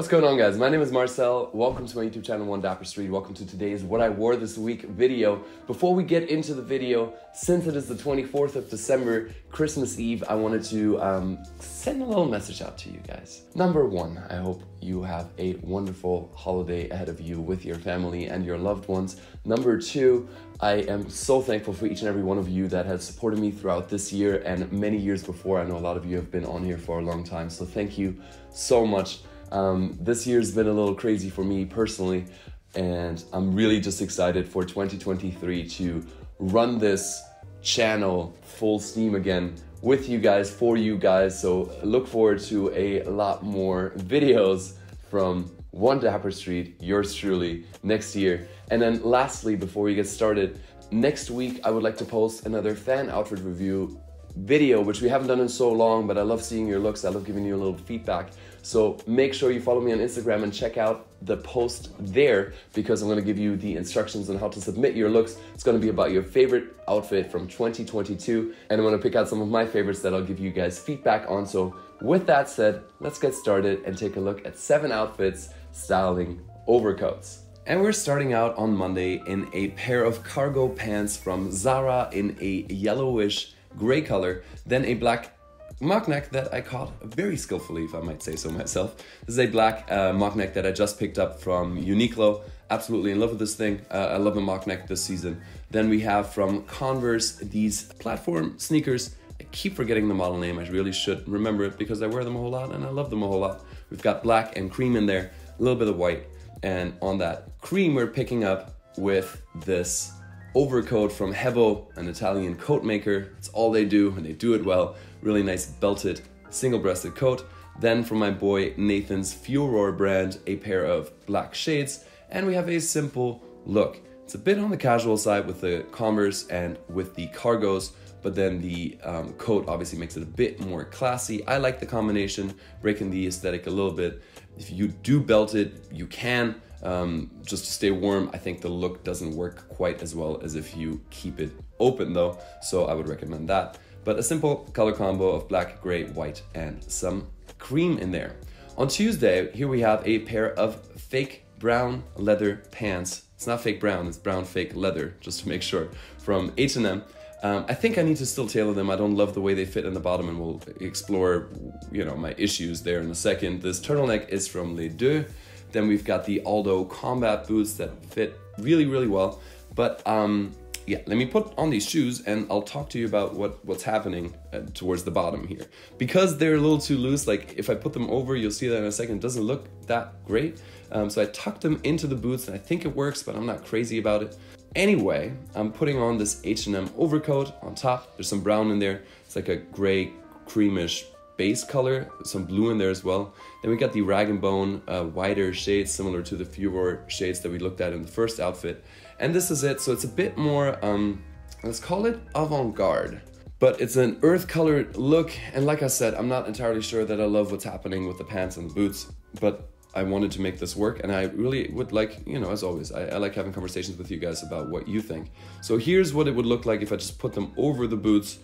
What's going on guys? My name is Marcel. Welcome to my YouTube channel, One Dapper Street. Welcome to today's What I Wore This Week video. Before we get into the video, since it is the 24th of December, Christmas Eve, I wanted to um, send a little message out to you guys. Number one, I hope you have a wonderful holiday ahead of you with your family and your loved ones. Number two, I am so thankful for each and every one of you that has supported me throughout this year and many years before. I know a lot of you have been on here for a long time, so thank you so much. Um, this year's been a little crazy for me personally, and I'm really just excited for 2023 to run this channel full steam again with you guys, for you guys. So look forward to a lot more videos from One Dapper Street, yours truly, next year. And then lastly, before we get started, next week I would like to post another fan outfit review video, which we haven't done in so long, but I love seeing your looks. I love giving you a little feedback. So make sure you follow me on Instagram and check out the post there because I'm gonna give you the instructions on how to submit your looks. It's gonna be about your favorite outfit from 2022, and I'm gonna pick out some of my favorites that I'll give you guys feedback on. So with that said, let's get started and take a look at seven outfits styling overcoats. And we're starting out on Monday in a pair of cargo pants from Zara in a yellowish gray color, then a black mock neck that I caught very skillfully, if I might say so myself. This is a black uh, mock neck that I just picked up from Uniqlo. Absolutely in love with this thing. Uh, I love the mock neck this season. Then we have from Converse these platform sneakers. I keep forgetting the model name. I really should remember it because I wear them a whole lot and I love them a whole lot. We've got black and cream in there, a little bit of white. And on that cream, we're picking up with this overcoat from Hevo, an Italian coat maker. It's all they do and they do it well. Really nice belted single-breasted coat. Then from my boy Nathan's Furor brand, a pair of black shades. And we have a simple look. It's a bit on the casual side with the Converse and with the cargos, but then the um, coat obviously makes it a bit more classy. I like the combination, breaking the aesthetic a little bit. If you do belt it, you can um, just to stay warm. I think the look doesn't work quite as well as if you keep it open though, so I would recommend that. But a simple color combo of black, gray, white, and some cream in there. On Tuesday, here we have a pair of fake brown leather pants. It's not fake brown, it's brown fake leather, just to make sure, from H&M. Um, I think I need to still tailor them. I don't love the way they fit in the bottom, and we'll explore, you know, my issues there in a second. This turtleneck is from Les Deux. Then we've got the Aldo combat boots that fit really, really well. But um, yeah, let me put on these shoes and I'll talk to you about what, what's happening uh, towards the bottom here. Because they're a little too loose, like if I put them over, you'll see that in a second, it doesn't look that great. Um, so I tucked them into the boots and I think it works, but I'm not crazy about it. Anyway, I'm putting on this H&M overcoat on top. There's some brown in there. It's like a gray, creamish base color, some blue in there as well. Then we got the Rag & Bone uh, wider shades, similar to the Furor shades that we looked at in the first outfit. And this is it, so it's a bit more, um, let's call it avant-garde. But it's an earth colored look, and like I said, I'm not entirely sure that I love what's happening with the pants and the boots, but I wanted to make this work, and I really would like, you know, as always, I, I, like having conversations with you guys about what you think. So here's what it would look like if I just put them over the boots,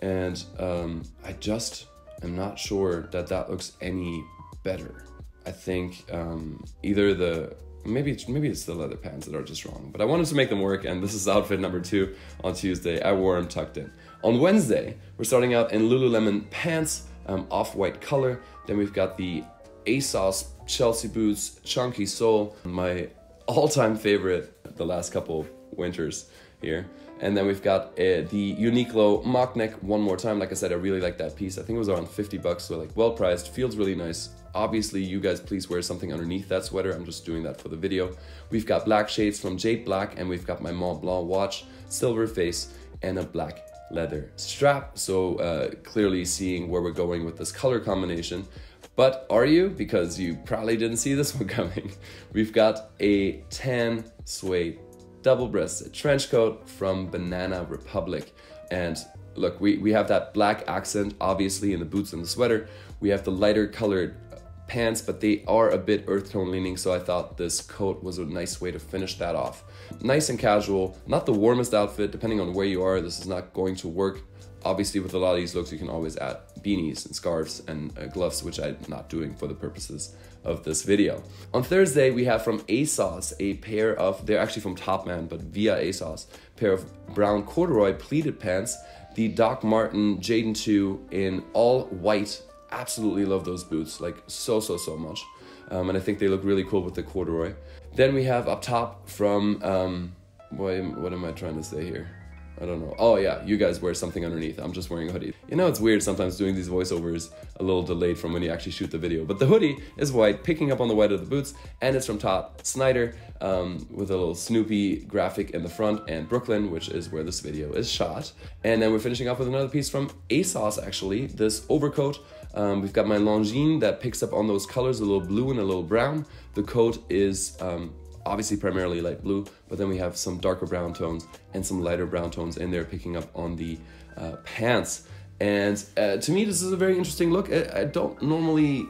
and um, I just I'm not sure that that looks any better. I think um, either the maybe maybe it's the leather pants that are just wrong, but I wanted to make them work, and this is outfit number two on Tuesday. I wore them tucked in. On Wednesday, we're starting out in Lululemon pants, um, off-white color. Then we've got the ASOS Chelsea boots, chunky sole, my all-time favorite the last couple winters here. And then we've got uh, the Uniqlo mock neck one more time. Like I said, I really like that piece. I think it was around 50 bucks, so like well priced, feels really nice. Obviously, you guys please wear something underneath that sweater. I'm just doing that for the video. We've got black shades from Jade Black, and we've got my Mont Blanc watch, silver face, and a black leather strap. So uh, clearly seeing where we're going with this color combination. But are you? Because you probably didn't see this one coming. We've got a tan suede double-breasted trench coat from Banana Republic. And look, we, we have that black accent, obviously, in the boots and the sweater. We have the lighter colored pants, but they are a bit earth tone leaning, so I thought this coat was a nice way to finish that off. Nice and casual, not the warmest outfit, depending on where you are, this is not going to work. Obviously, with a lot of these looks, you can always add beanies and scarves and uh, gloves, which I'm not doing for the purposes of this video. On Thursday, we have from ASOS a pair of, they're actually from Topman, but via ASOS, pair of brown corduroy pleated pants, the Doc Marten Jadon 2 in all white. Absolutely love those boots, like so, so, so much. Um, and I think they look really cool with the corduroy. Then we have up top from, um, what am I trying to say here? I don't know. Oh yeah, you guys wear something underneath. I'm just wearing a hoodie. You know, it's weird sometimes doing these voiceovers a little delayed from when you actually shoot the video. But the hoodie is white, picking up on the white of the boots, and it's from Todd Snyder um, with a little Snoopy graphic in the front, and Brooklyn, which is where this video is shot. And then we're finishing off with another piece from ASOS actually, this overcoat. Um, we've got my Longines that picks up on those colors, a little blue and a little brown. The coat is um, obviously primarily light blue, but then we have some darker brown tones and some lighter brown tones in there picking up on the uh, pants. And uh, to me, this is a very interesting look. I, I, don't normally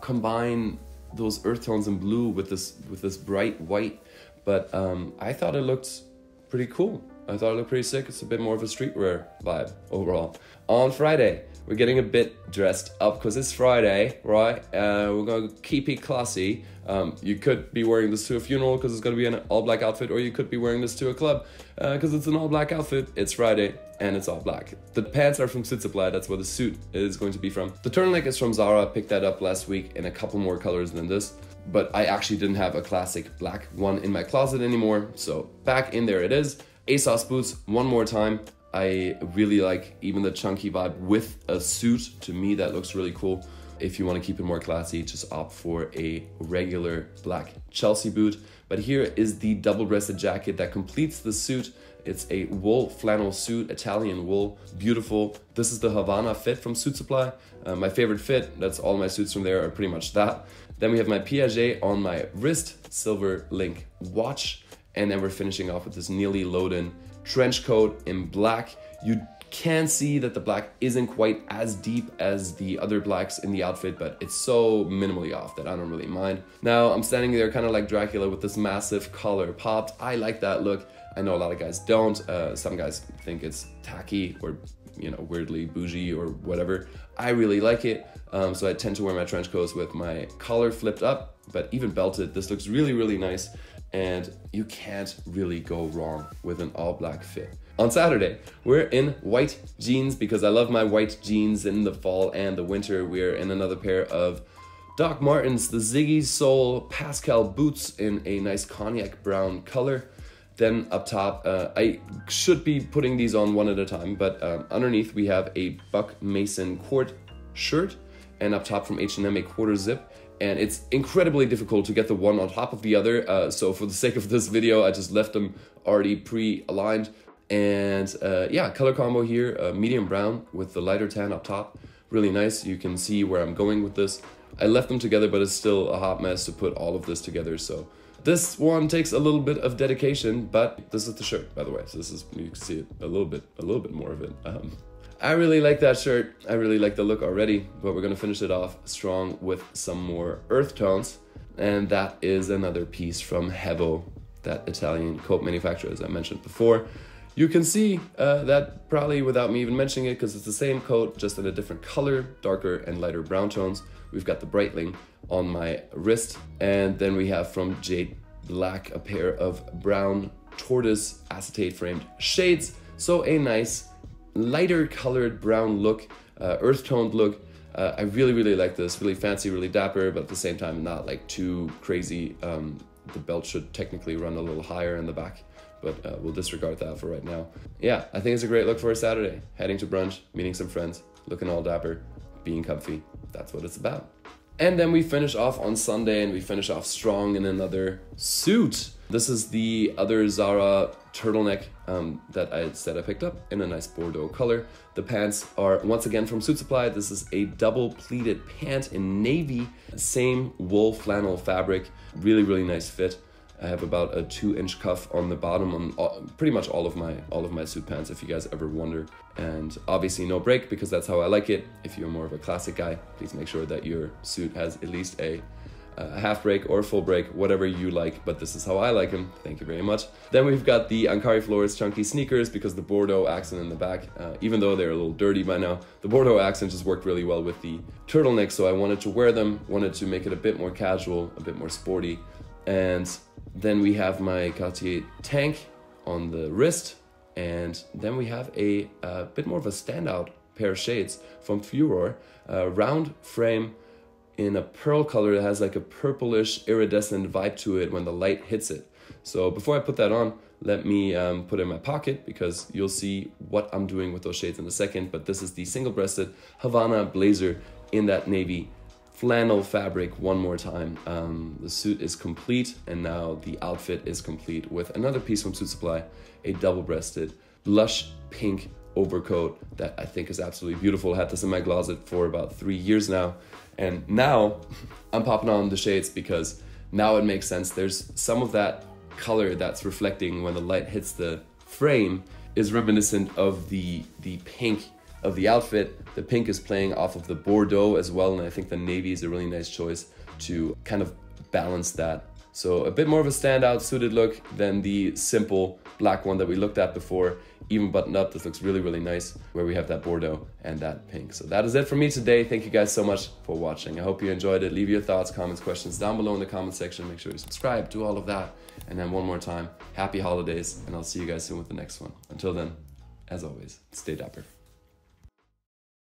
combine those earth tones in blue with this with this bright white, but um, I thought it looked pretty cool. I thought it looked pretty sick. It's a bit more of a streetwear vibe overall. On Friday, we're getting a bit dressed up because it's Friday, right? Uh, we're gonna keep it classy. Um, you could be wearing this to a funeral because it's gonna be an all black outfit, or you could be wearing this to a club because uh, it's an all black outfit. It's Friday and it's all black. The pants are from Suit Supply, that's where the suit is going to be from. The turtleneck is from Zara, I picked that up last week in a couple more colors than this, but I actually didn't have a classic black one in my closet anymore, so back in there it is. ASOS boots, one more time. I really like even the chunky vibe with a suit. To me, that looks really cool. If you want to keep it more classy, just opt for a regular black Chelsea boot. But here is the double-breasted jacket that completes the suit. It's a wool flannel suit, Italian wool, beautiful. This is the Havana fit from Suitsupply. Uh, my favorite fit, that's all my suits from there are pretty much that. Then we have my Piaget on my wrist, silver link watch. And then we're finishing off with this Nili Lotan trench coat in black. You can see that the black isn't quite as deep as the other blacks in the outfit, but it's so minimally off that I don't really mind. Now I'm standing there kind of like Dracula with this massive collar popped. I like that look. I know a lot of guys don't. Uh, some guys think it's tacky or you know weirdly bougie or whatever. I really like it, um, so I tend to wear my trench coats with my collar flipped up, but even belted. This looks really really nice and you can't really go wrong with an all black fit. On Saturday, we're in white jeans because I love my white jeans in the fall and the winter. We're in another pair of Doc Martens, the Ziggy Sole Pascal boots in a nice cognac brown color. Then up top, uh, I should be putting these on one at a time, but um, underneath we have a Buck Mason court shirt, and up top from H&M a quarter zip and it's incredibly difficult to get the one on top of the other. Uh, so for the sake of this video, I just left them already pre-aligned. And uh, yeah, color combo here, uh, medium brown with the lighter tan up top. Really nice. You can see where I'm going with this. I left them together, but it's still a hot mess to put all of this together. So this one takes a little bit of dedication, but this is the shirt, by the way. So this is, you can see it a little bit, a little bit more of it. Um, I really like that shirt. I really like the look already, but we're gonna finish it off strong with some more earth tones. And that is another piece from Hevo, that Italian coat manufacturer, as I mentioned before. You can see uh, that probably without me even mentioning it, because it's the same coat, just in a different color, darker and lighter brown tones. We've got the Breitling on my wrist, and then we have from Jade Black a pair of brown tortoise acetate framed shades. So a nice lighter colored brown look, uh, earth toned look. Uh, I really, really like this. Really fancy, really dapper, but at the same time, not like too crazy. Um, the belt should technically run a little higher in the back, but uh, we'll disregard that for right now. Yeah, I think it's a great look for a Saturday. Heading to brunch, meeting some friends, looking all dapper, being comfy. That's what it's about. And then we finish off on Sunday and we finish off strong in another suit. This is the other Zara turtleneck um, that I said I picked up in a nice Bordeaux color. The pants are once again from Suit Supply. This is a double pleated pant in navy, same wool flannel fabric. Really, really nice fit. I have about a two inch cuff on the bottom on all, pretty much all of my all of my suit pants if you guys ever wonder. And obviously no break because that's how I like it. If you're more of a classic guy, please make sure that your suit has at least a a half break or full break, whatever you like, but this is how I like them. Thank you very much. Then we've got the Ankari Flores chunky sneakers because the Bordeaux accent in the back, uh, even though they're a little dirty by now, the Bordeaux accent just worked really well with the turtleneck, so I wanted to wear them, wanted to make it a bit more casual, a bit more sporty. And then we have my Cartier tank on the wrist, and then we have a, a bit more of a standout pair of shades from Furor, a round frame in a pearl color that has like a purplish iridescent vibe to it when the light hits it. So before I put that on, let me um, put it in my pocket because you'll see what I'm doing with those shades in a second. But this is the single-breasted Havana blazer in that navy flannel fabric one more time. Um, the suit is complete and now the outfit is complete with another piece from Suit Supply, a double-breasted blush pink overcoat that I think is absolutely beautiful. I had this in my closet for about three years now. And now I'm popping on the shades because now it makes sense. There's some of that color that's reflecting when the light hits the frame is reminiscent of the, the pink of the outfit. The pink is playing off of the Bordeaux as well. And I think the navy is a really nice choice to kind of balance that. So a bit more of a standout suited look than the simple black one that we looked at before even buttoned up. This looks really, really nice where we have that Bordeaux and that pink. So that is it for me today. Thank you guys so much for watching. I hope you enjoyed it. Leave your thoughts, comments, questions down below in the comment section. Make sure you subscribe, do all of that. And then one more time, happy holidays, and I'll see you guys soon with the next one. Until then, as always, stay dapper.